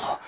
错。